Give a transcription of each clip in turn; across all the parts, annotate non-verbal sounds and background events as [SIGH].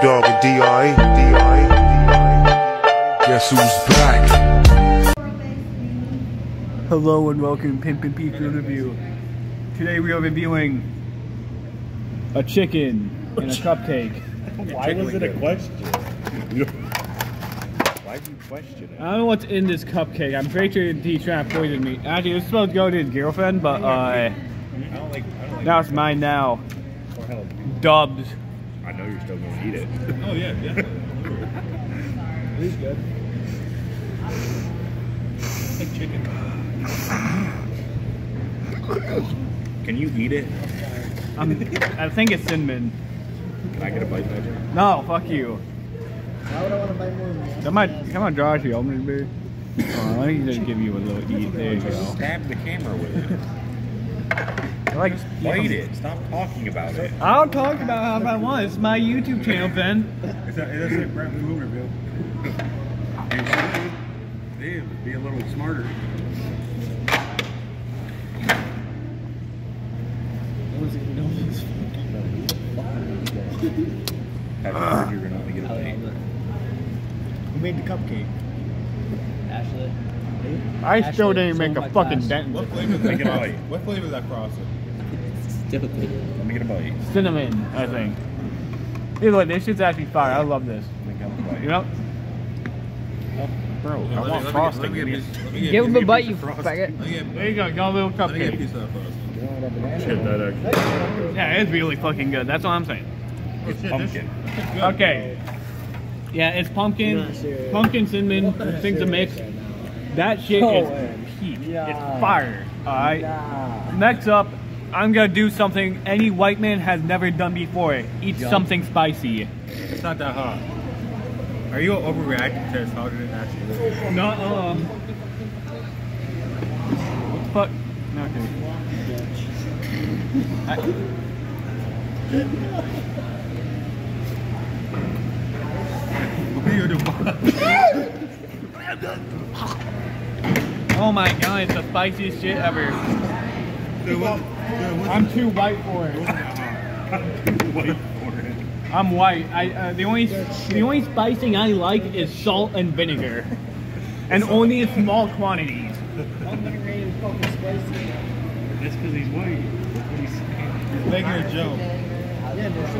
Snoop Dogg and D.I. D.I. Guess who's back? Hello and welcome to Pimpin' Pizza Review. Today we are reviewing a chicken and a [LAUGHS] cupcake. Why was it a question? [LAUGHS] Why do you question it? I don't know what's in this cupcake. I'm pretty sure he's trying to poison me. Actually, it's supposed to go to his girlfriend, but uh, I don't like. I don't like. now it's mine now. Or Dubs. I know you're still gonna eat it. [LAUGHS] Oh yeah, yeah. [LAUGHS] It's good. like chicken. [COUGHS] Can you eat it? I'm, I think it's cinnamon. Can I get a bite, Magic? No, fuck you. Why would I want to buy more than that? Come on, come on, Josh. You open it, baby. Oh, let me just give you a little eat. There you go. Stab the camera with it. [LAUGHS] I like Bite it. Stop talking about it. I'll talk about how I want. It's my YouTube channel, Ben. It's a, it does say Brent Blue review. You should be, be a little smarter. Have you heard you're gonna only get a bite? Who made the cupcake? Ashley. I still Actually, didn't make a fucking class. dent. [LAUGHS] What flavor is Make that it a frosting? bite. What flavor is that frosting? Typically. Let me get a bite. Cinnamon, I think. Either way, this shit's actually fire. I love this. Let me get a bite. You know? Oh, bro, I want let me frosting. let me get Give let me get- Give him a bite, you of frosting. faggot. Let There you go. Got a little let me get a cupcake. piece of that frosting. Shit, that actually. Yeah, it's really fucking good. That's what I'm saying. It's pumpkin. Okay. Yeah, it's pumpkin, pumpkin, cinnamon, things a mix. That shit is oh, peak. It's fire. Alright? Next up, I'm gonna do something any white man has never done before. Eat something spicy. It's not that hot. Are you overreacting to it hotter than it actually? No, uh. Fuck. Okay. [LAUGHS] Oh my god, it's the spiciest shit ever. Dude, what- dude, what's- I'm too white for it. Wait for it. I'm white. I uh, the only the only spicing I like is salt and vinegar, and only in small quantities. That's because he's white. He's making a joke.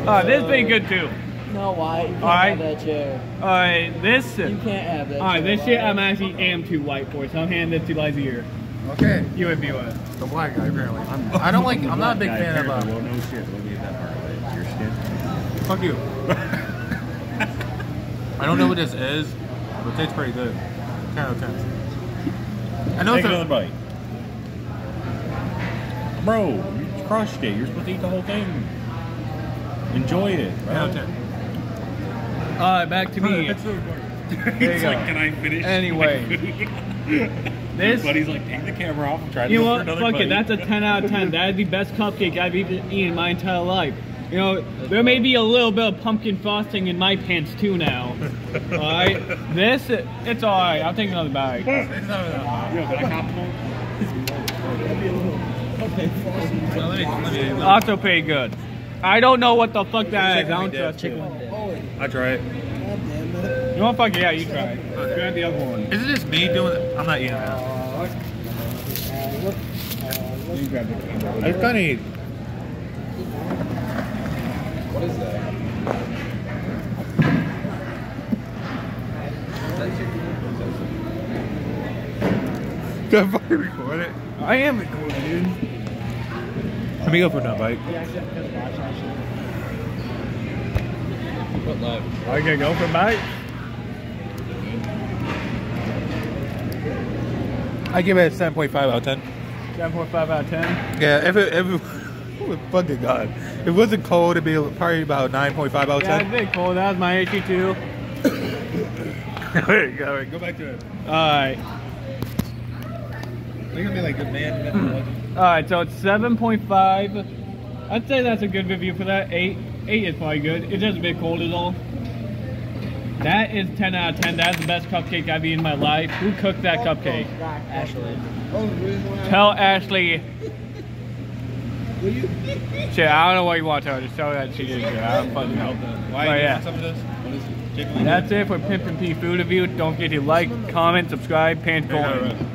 Uh, this be good too. No, why? You can't Alright. have that chair. Uh, this. You can't have that Alright, chair. this shit I'm actually am too white for, it. so I'm handing this to Liza here. Okay. You would be what? The black guy, apparently. I'm, I don't like, I'm not a big fan of, uh, Well, no shit. Let me get that part of it. Your skin. fuck you. [LAUGHS] I don't know what this is, but it tastes pretty good. 10 out of 10. I know Take it's another a, bite. Bro, you crushed it. You're supposed to eat the whole thing. Enjoy it. 10 out of Bro. 10. Alright, back to me. It's. There you go. like, can I finish? Anyway. [LAUGHS] This. But he's like, take the camera off and try to You know what? Fuck bite. it. That's a 10 out of 10. [LAUGHS] That is the best cupcake I've even eaten in my entire life. You know, there may be a little bit of pumpkin frosting in my pants too now. [LAUGHS] Alright? This, it's alright. I'll take another bite. It's not that hot. Yeah, can I compliment? Well, let me, let me, Also pretty good. I don't know what the fuck that is. I don't trust Chicken. I try it. You want fuck? Yeah, you try it. Grab the other one. Is it just me doing it? I'm not eating that. You grab the camera. I kind of eat. Can [LAUGHS] I fucking record it? I am recording, dude. Let me go for another bite. Okay, go for a bite. I give it a 7.5 out of 10. 7.5 out of 10. Yeah, if it, if it, [LAUGHS] fucking God. If it wasn't cold, it'd be probably about 9.5 out of Yeah, 10. it's big cool. That was my issue too. [COUGHS] there you go. All right, go back to it. Alright. You're gonna be like good man. [CLEARS THROAT] Alright, so it's 7.5. I'd say that's a good review for that. 8. 8 is probably good. It's just a bit cold is all. That is 10 out of 10. That's the best cupcake I've eaten in my life. Who cooked that cupcake? Ashley. Tell Ashley [LAUGHS] Shit, I don't know what you want to tell her. Just tell her that she did good. I don't fucking know. Why But you yeah. some of this? What is it? That's it for Pimpin P Food Review. Don't forget to like, comment, subscribe, Pants Yeah, right.